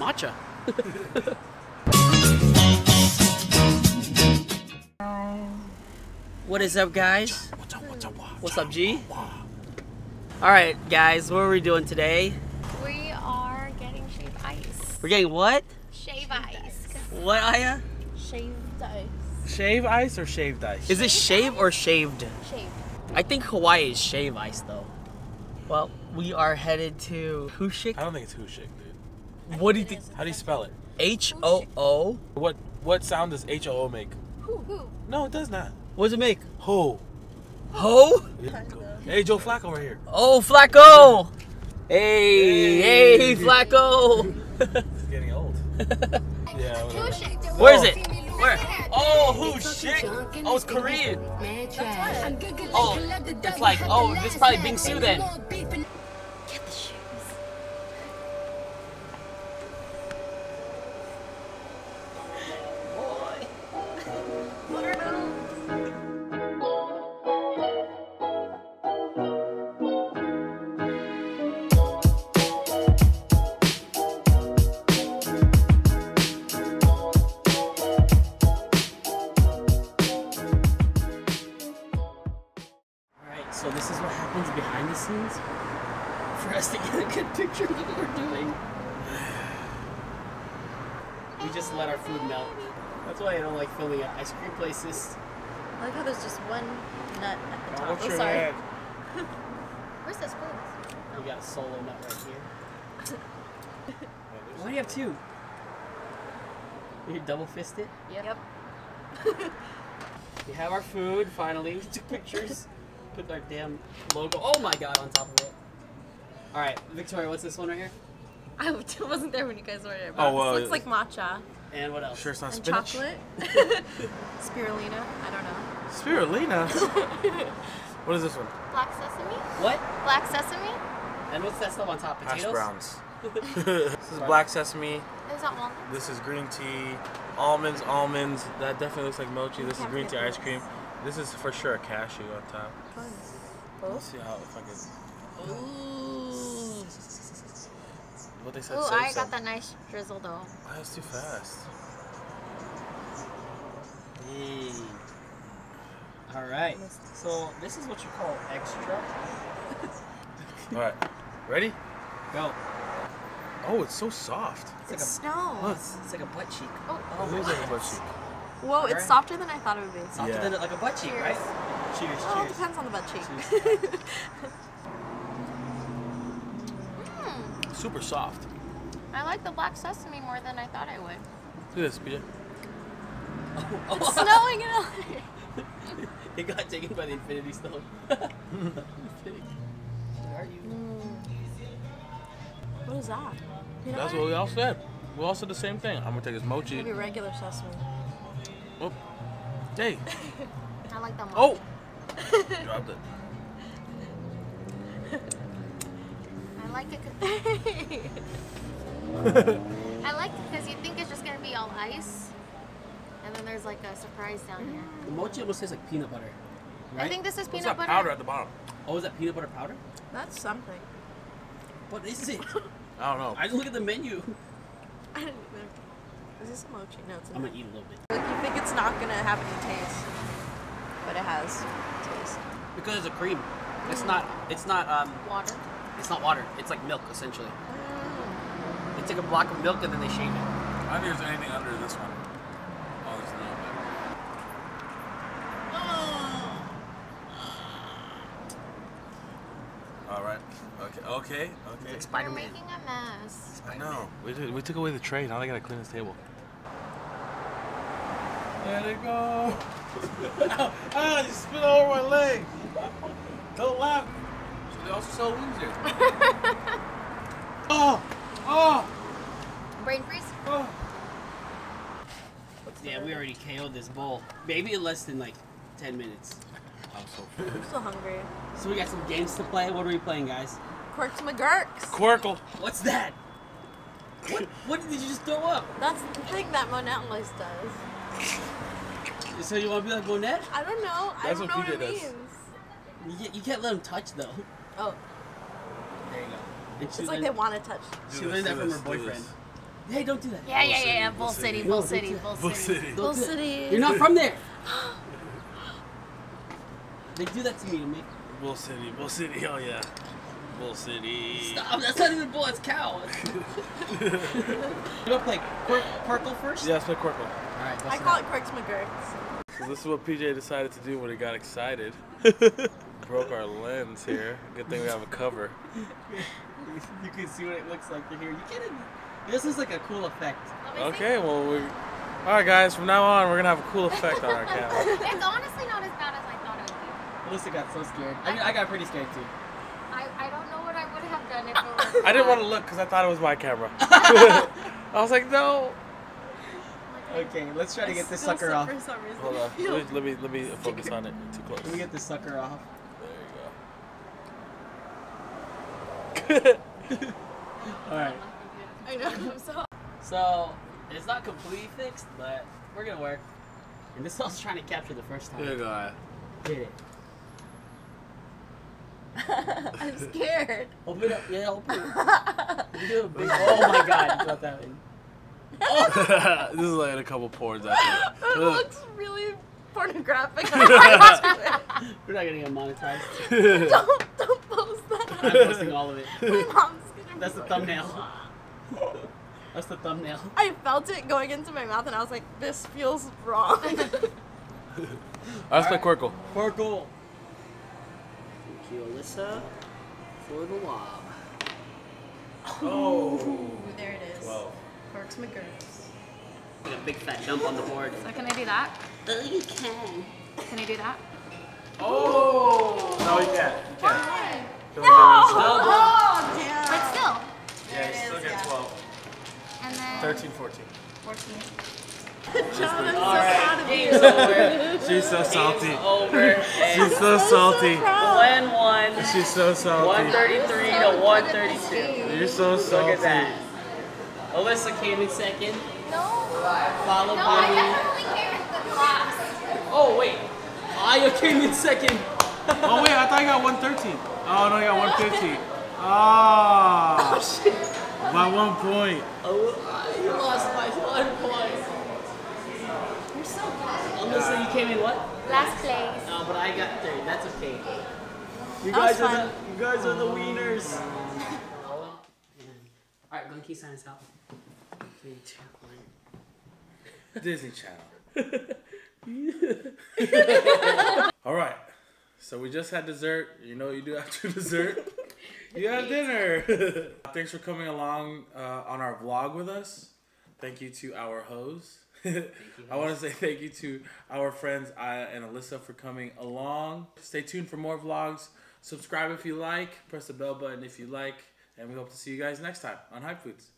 Matcha. what is up, guys? What's up, what's up, What's up, G? All right, guys, what are we doing today? We are getting shave ice. We're getting what? Shave ice. What, Aya? Shaved ice. Shave ice or shaved ice? Is it shave or shaved? Shaved. I think Hawaii is shave ice, though. Well, we are headed to Hushik. I don't think it's Hushik, dude. What do you think? How do you spell it? H O O. What what sound does H O O make? Who? Who? No, it does not. What does it make? Ho. Ho? Hey, Joe Flacco right here. Oh, Flacco! Hey, hey, Flacco! He's getting old. Yeah, whatever. Where is it? Where? Oh, who shit? Oh, it's Korean. Oh, it's like, oh, this is probably Bingsu then. We just let our food melt. That's why I don't like filming at ice cream places. I like how there's just one nut at the top. What's Oh, your sorry. head? Where's the spoons? We got a solo nut right here. Why do you have two? You double fist it? Yep. We have our food finally. We took pictures. Put our damn logo. Oh my god, on top of it. All right, Victoria, what's this one right here? I wasn't there when you guys ordered. it. Oh, well, this looks like matcha And what else? Sure, it's not and spinach. chocolate. Spirulina. I don't know. Spirulina. what is this one? Black sesame. What? Black sesame. And what's that stuff on top? Hash Potatoes? browns. this is black sesame. Is that walnut? This is green tea. Almonds, almonds. That definitely looks like mochi. This is green tea ice cream. This is for sure a cashew on top. Let's see how if I can. Ooh. What they said. Ooh, save I some. got that nice drizzle though. Oh, that's too fast. Hey. All right. So this is what you call extra. All right, ready? Go. Oh, it's so soft. It's like a, snow. Look. it's like a butt cheek. Oh, oh, It is like a butt cheek. Whoa, Alright. it's softer than I thought it would be. Softer Yeah. than like a butt cheek, Cheers. right? Cheers, Well, it cheers. depends on the butt cheek. Super soft. I like the black sesame more than I thought I would. Look at this, PJ. It's snowing in LA. it got taken by the Infinity Stone. Infinity. Where are you? what is that? Peanut That's butter? what we all said. We all said the same thing. I'm gonna take this mochi. Maybe regular sesame. Oh. Hey. I like the Oh. Dropped it. Like it. 'cause- I like it because you think it's just gonna be all ice, and then there's like a surprise down here. The mochi almost tastes like peanut butter. Right? I think this is What's peanut that butter. powder at the bottom? Oh, is that peanut butter powder? That's something. What is it? I don't know. I just look at the menu. I didn't even. Is this a mochi? No, it's I'm gonna eat a little bit. Like you think it's not gonna have any taste, but it has taste. Because it's a cream. It's not. It's not. Um. Water. It's not water. It's like milk essentially. They take a block of milk and then they shave it. I don't think there's anything under this one. Oh, there's no. All right. Okay. Okay. Okay. like Spider We're Man. making a mess. I know. We, did, we took away the tray. Now they gotta clean this table. Let it go. ah, you spit all over my leg. Don't laugh. So they also sell wings here. oh, oh, Brain freeze. oh. Yeah, we already KO'd this bowl. Maybe in less than like 10 minutes. I'm so. I'm still hungry. So we got some games to play. What are we playing, guys? Quirks McGurks. Qwirkle. What's that? What, what did you just throw up? That's the thing that Monette always does. So you want to be like Monette? I don't know. I That's don't what know what PJ it does. means. You, can't- you can't let him touch though. Oh, There you go. It's like learned, they want to touch. she learned that from her boyfriend. Hey, don't do that. Yeah, yeah, yeah, yeah. Bull City, Bull City, Bull Bull City. City. Bull Don't do it. City. You're not from there. they do that to me to make. Bull City, Bull City, oh yeah. Bull City. Stop! That's not even bull. It's cow. you want to play Quir- Qwirkle first? Yeah, let's play Qwirkle. All right. I call it Quirks McGurks. So this is what PJ decided to do when he got excited. Broke our lens here. Good thing we have a cover. you can see what it looks like here. You can't. even- This is like a cool effect. Let me see. Okay, well we. All right, guys. From now on, we're gonna have a cool effect on our camera. It's honestly not as bad as I thought it would be. Alyssa got so scared. I, mean, I got pretty scared too. I, I don't know what I would have done if it was. I didn't want to look because I thought it was my camera. I was like, no. Okay, let's try to get this sucker off. For some. Hold on. Let me let me, let me focus on it. Too close. Let me get this sucker off. There you All right. I know. I'm so. So it's not completely fixed, but we're gonna work. And this is I was trying to capture the first go. There you time. Hit it. I'm scared. Open it up. Yeah, open it. You big- oh my god, you got that in. Oh. this is like a couple pores after. It Ugh. looks really pornographic. We're not gonna get monetized. don't post I'm that. posting all of it. My mom's gonna That's the thumbnail. That's the thumbnail. I felt it going into my mouth and I was like, this feels wrong. All right, let's play Qwirkle. Porkle. Thank you, Alyssa, for the lob. Oh. there it is. Quirks McGurks. Like a big fat dump on the board. So can I do that? Oh, you can. Can I do that? Oh! No, you can't. You can't. No! Oh, damn. But still. Yeah, you still get 12. And then 13, 14. 14. John, I'm so All right, proud of game's you. She's over. so Game's salty. over. She's so salty. Glenn won. She's so salty. 133 to 132. You're so Look salty. at that. Alyssa came in second, No. followed No, by me. definitely came in the class. Oh wait, Aya came in second. Oh, wait, I thought I got 113. Oh, no, you got 150. Ah. By one point. Oh, you lost by one point. You're so good. Alyssa, you came in what? Last place. No, but I got third. That's okay. You guys are fun. the you guys are the wieners. All right, Glenn, can you sign us out? Three, two, one. Disney Channel. All right. So we just had dessert. You know what you do after dessert? You have dinner. Thanks for coming along uh, on our vlog with us. Thank you to our hosts. I want to say thank you to our friends Aya and Alyssa for coming along. Stay tuned for more vlogs. Subscribe if you like. Press the bell button if you like. And we hope to see you guys next time on Hype Foods.